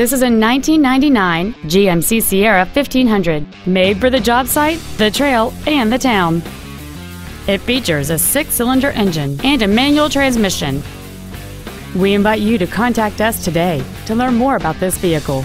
This is a 1999 GMC Sierra 1500, made for the job site, the trail, and the town. It features a six-cylinder engine and a manual transmission. We invite you to contact us today to learn more about this vehicle.